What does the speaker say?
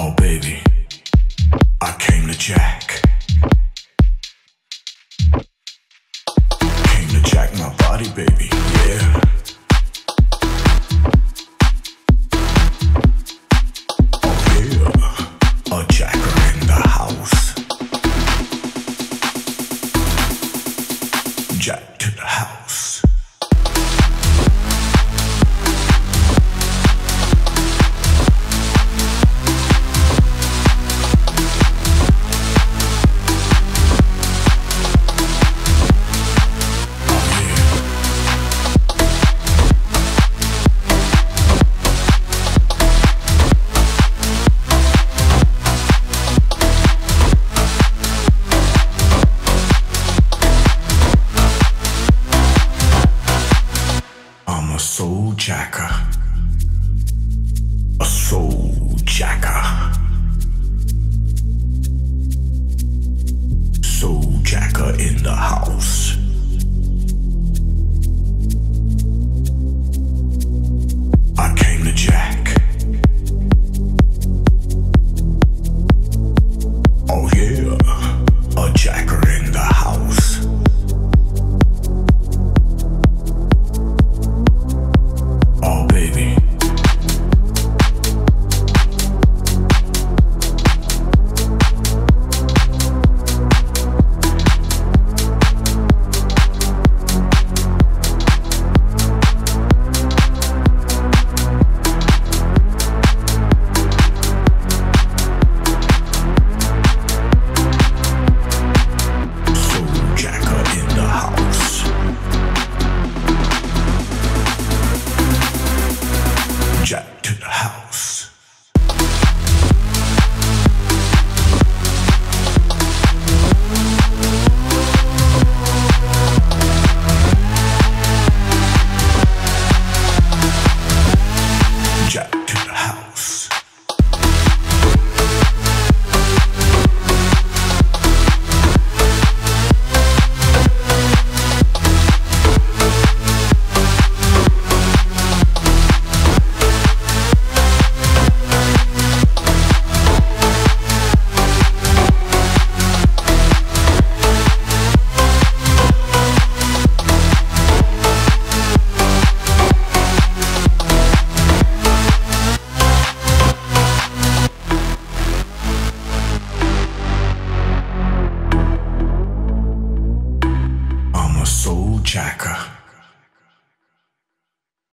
Oh, baby, I came to jack. Came to jack my body, baby, yeah. Oh, yeah, a jacker in the house. Jack to the house. a soul jacker, a soul chakra.